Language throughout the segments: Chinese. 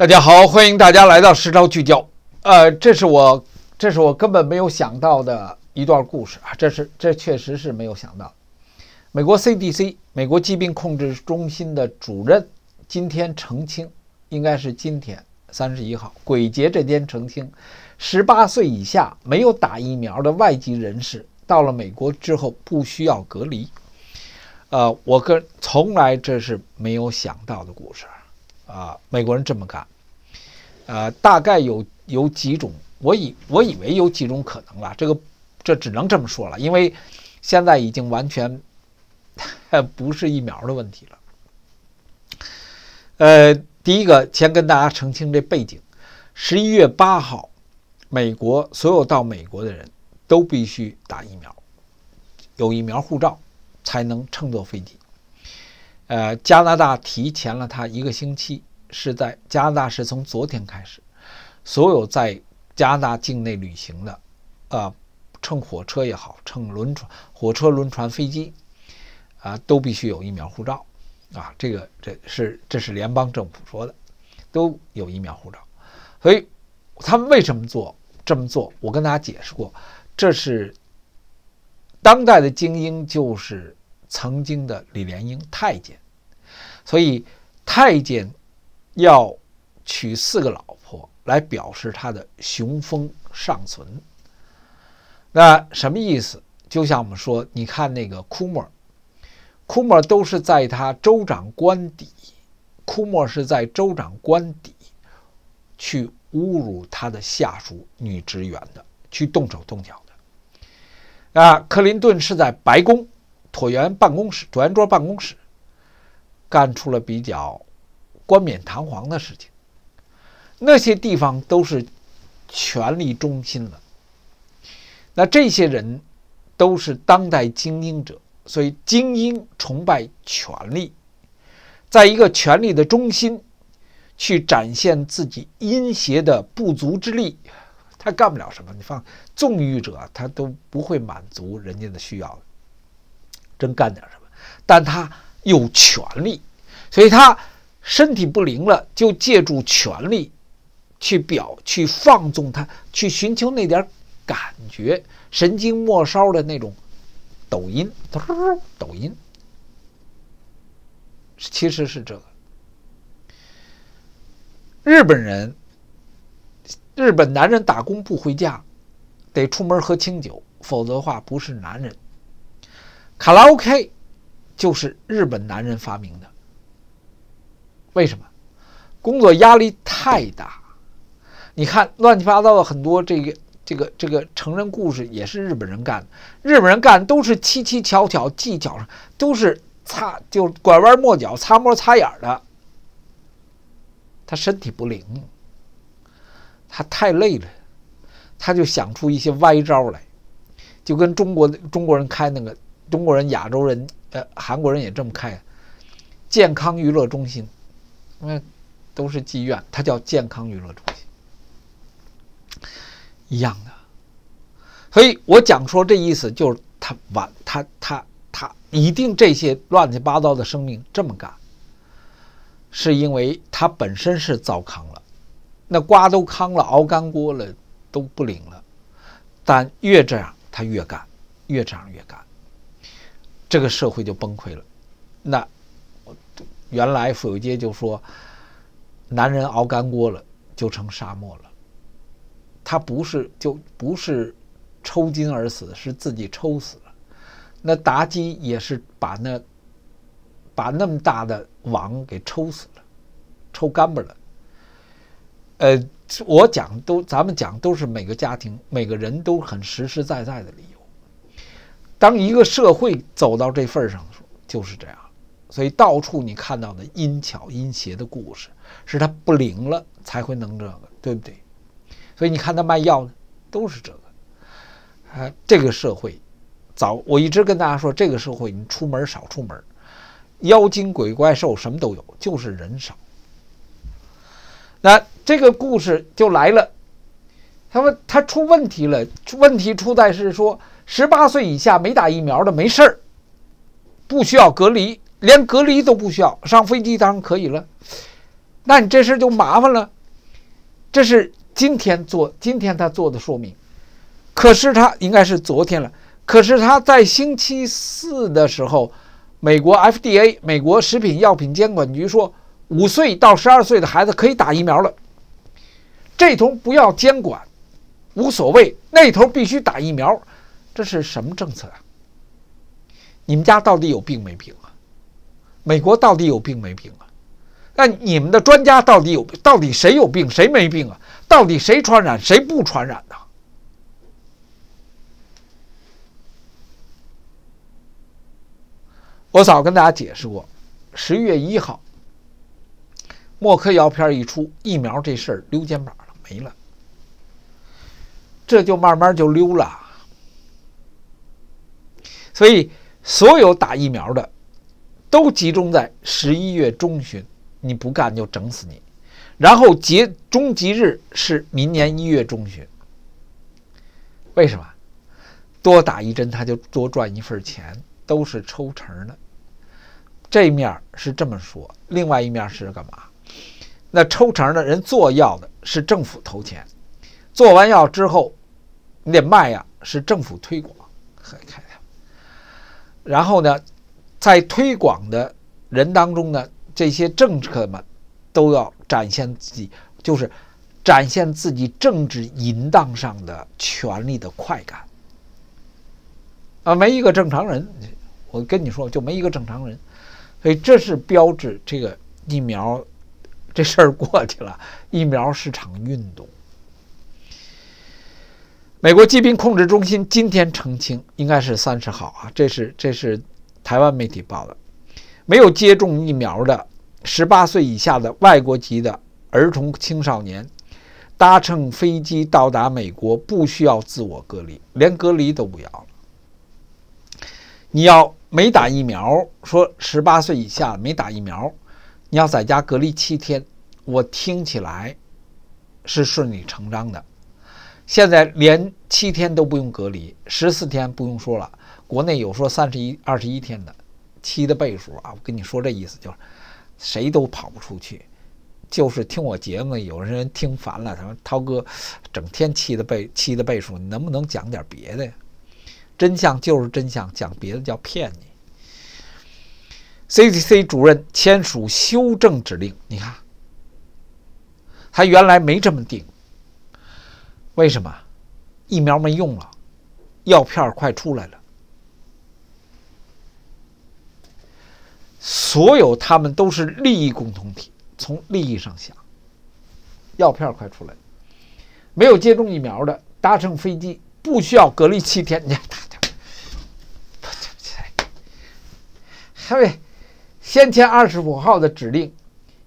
大家好，欢迎大家来到实招聚焦。呃，这是我，这是我根本没有想到的一段故事啊！这是，这确实是没有想到。美国 CDC 美国疾病控制中心的主任今天澄清，应该是今天三十一号鬼节这天澄清，十八岁以下没有打疫苗的外籍人士到了美国之后不需要隔离。呃，我跟从来这是没有想到的故事。啊，美国人这么干，呃，大概有有几种，我以我以为有几种可能了，这个这只能这么说了，因为现在已经完全不是疫苗的问题了。呃，第一个先跟大家澄清这背景：十一月八号，美国所有到美国的人都必须打疫苗，有疫苗护照才能乘坐飞机。呃，加拿大提前了他一个星期，是在加拿大是从昨天开始，所有在加拿大境内旅行的，啊，乘火车也好，乘轮船、火车、轮船、飞机，啊，都必须有疫苗护照，啊，这个这是这是联邦政府说的，都有疫苗护照，所以他们为什么做这么做？我跟大家解释过，这是当代的精英，就是曾经的李莲英太监。所以，太监要娶四个老婆来表示他的雄风尚存。那什么意思？就像我们说，你看那个库莫，库莫都是在他州长官邸，库莫是在州长官邸去侮辱他的下属女职员的，去动手动脚的。啊，克林顿是在白宫椭圆办公室、椭圆桌办公室。干出了比较冠冕堂皇的事情，那些地方都是权力中心了。那这些人都是当代精英者，所以精英崇拜权力，在一个权力的中心去展现自己阴邪的不足之力，他干不了什么。你放纵欲者，他都不会满足人家的需要的，真干点什么，但他。有权利，所以他身体不灵了，就借助权力去表、去放纵他，去寻求那点感觉，神经末梢的那种抖音，抖音，其实是这个。日本人，日本男人打工不回家，得出门喝清酒，否则的话不是男人。卡拉 OK。就是日本男人发明的。为什么？工作压力太大。你看，乱七八糟的很多这个这个这个成人故事也是日本人干的。日本人干都是蹊蹊跷跷，技巧上都是擦就拐弯抹角、擦摸擦眼的。他身体不灵，他太累了，他就想出一些歪招来，就跟中国中国人开那个中国人、亚洲人。呃，韩国人也这么开，健康娱乐中心，因为都是妓院，它叫健康娱乐中心，一样的。所以我讲说这意思就是他完，他他他一定这些乱七八糟的生命这么干，是因为他本身是糟糠了，那瓜都糠了，熬干锅了都不灵了，但越这样他越干，越这样越干。这个社会就崩溃了。那原来傅有阶就说：“男人熬干锅了，就成沙漠了。他不是就不是抽筋而死，是自己抽死了。那妲己也是把那把那么大的网给抽死了，抽干巴了。呃，我讲都咱们讲都是每个家庭每个人都很实实在在的理由。”当一个社会走到这份上的时候，就是这样。所以到处你看到的阴巧阴邪的故事，是他不灵了才会弄这个，对不对？所以你看他卖药的都是这个。啊，这个社会，早我一直跟大家说，这个社会你出门少出门，妖精鬼怪兽什么都有，就是人少。那这个故事就来了，他说他出问题了，问题出在是说。十八岁以下没打疫苗的没事儿，不需要隔离，连隔离都不需要，上飞机当然可以了。那你这事就麻烦了。这是今天做，今天他做的说明。可是他应该是昨天了。可是他在星期四的时候，美国 FDA 美国食品药品监管局说，五岁到十二岁的孩子可以打疫苗了。这头不要监管，无所谓；那头必须打疫苗，这是什么政策啊？你们家到底有病没病啊？美国到底有病没病啊？那你们的专家到底有到底谁有病谁没病啊？到底谁传染谁不传染呢？我早跟大家解释过，十一月一号，默克药片一出，疫苗这事儿溜肩膀了，没了，这就慢慢就溜了。所以，所有打疫苗的都集中在十一月中旬。你不干就整死你，然后结终极日是明年一月中旬。为什么？多打一针他就多赚一份钱，都是抽成的。这面是这么说，另外一面是干嘛？那抽成的人做药的是政府投钱，做完药之后你得卖呀，是政府推广。看然后呢，在推广的人当中呢。这些政客们都要展现自己，就是展现自己政治淫荡上的权力的快感啊！没一个正常人，我跟你说，就没一个正常人，所以这是标志。这个疫苗这事儿过去了，疫苗是场运动。美国疾病控制中心今天澄清，应该是三十号啊，这是这是台湾媒体报的，没有接种疫苗的。十八岁以下的外国籍的儿童青少年搭乘飞机到达美国，不需要自我隔离，连隔离都不要了。你要没打疫苗，说十八岁以下没打疫苗，你要在家隔离七天，我听起来是顺理成章的。现在连七天都不用隔离，十四天不用说了，国内有说三十一、二十一天的，七的倍数啊！我跟你说这意思就是。谁都跑不出去，就是听我节目，有人听烦了，他说：“涛哥，整天七的倍七的倍数，你能不能讲点别的呀？真相就是真相，讲别的叫骗你。” CDC 主任签署修正指令，你看，他原来没这么定，为什么？疫苗没用了，药片快出来了。所有他们都是利益共同体，从利益上想，药片快出来了，没有接种疫苗的搭乘飞机不需要隔离七天。你看，因为先前二十五号的指令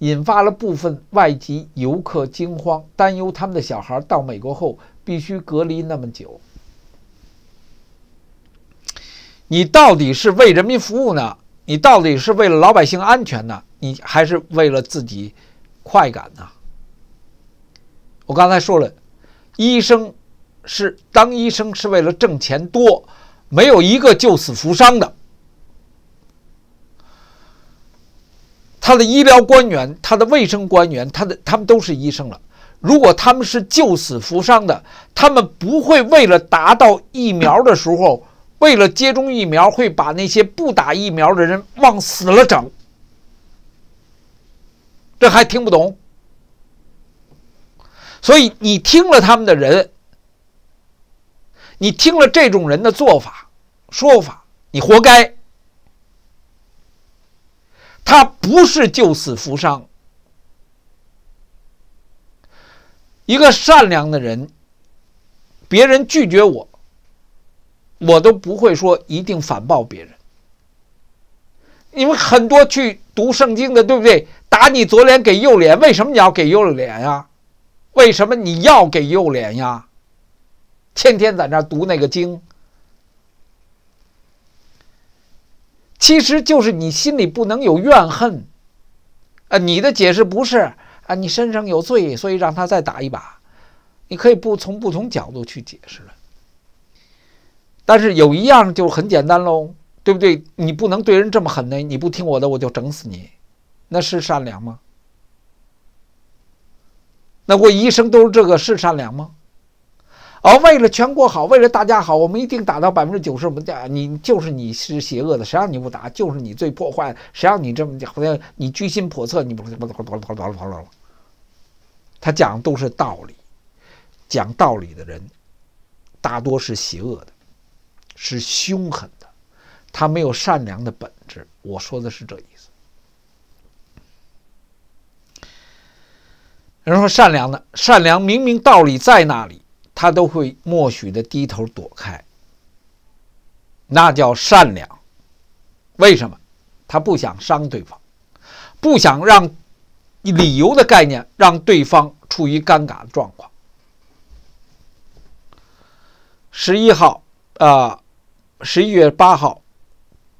引发了部分外籍游客惊慌，担忧他们的小孩到美国后必须隔离那么久。你到底是为人民服务呢？你到底是为了老百姓安全呢，你还是为了自己快感呢？我刚才说了，医生是当医生是为了挣钱多，没有一个救死扶伤的。他的医疗官员、他的卫生官员、他的他们都是医生了。如果他们是救死扶伤的，他们不会为了达到疫苗的时候。为了接种疫苗，会把那些不打疫苗的人往死了整，这还听不懂？所以你听了他们的人，你听了这种人的做法、说法，你活该。他不是救死扶伤，一个善良的人，别人拒绝我。我都不会说一定反报别人，你们很多去读圣经的，对不对？打你左脸给右脸，为什么你要给右脸呀？为什么你要给右脸呀？天天在那读那个经，其实就是你心里不能有怨恨。啊，你的解释不是啊，你身上有罪，所以让他再打一把。你可以不从不同角度去解释了。但是有一样就很简单喽，对不对？你不能对人这么狠呢！你不听我的，我就整死你，那是善良吗？那我一生都是这个是善良吗？哦，为了全国好，为了大家好，我们一定打到百分之九十。我们讲你就是你是邪恶的，谁让你不打，就是你最破坏。谁让你这么讲，好像你居心叵测，你不不不不不不不他讲都是道理，讲道理的人大多是邪恶的，是凶狠的，他没有善良的本质。我说的是这意思。人说善良的，善良明明道理在那里。他都会默许的低头躲开，那叫善良。为什么？他不想伤对方，不想让理由的概念让对方处于尴尬的状况。十一号啊，十一月八号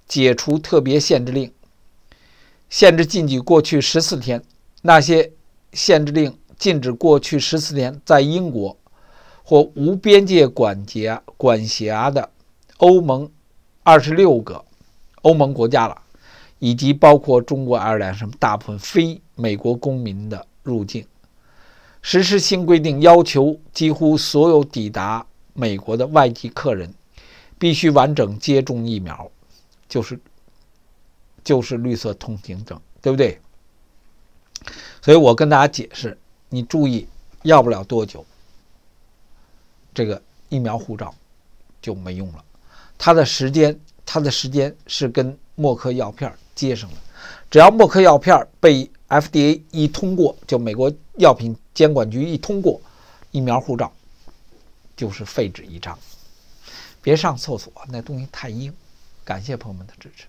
解除特别限制令，限制禁止过去十四天。那些限制令禁止过去十四天在英国。或无边界管辖管辖的欧盟二十六个欧盟国家了，以及包括中国、爱尔兰什么大部分非美国公民的入境，实施新规定，要求几乎所有抵达美国的外籍客人必须完整接种疫苗，就是就是绿色通行证，对不对？所以我跟大家解释，你注意，要不了多久。这个疫苗护照就没用了，它的时间，它的时间是跟默克药片接上的。只要默克药片被 FDA 一通过，就美国药品监管局一通过，疫苗护照就是废纸一张。别上厕所，那东西太硬。感谢朋友们的支持。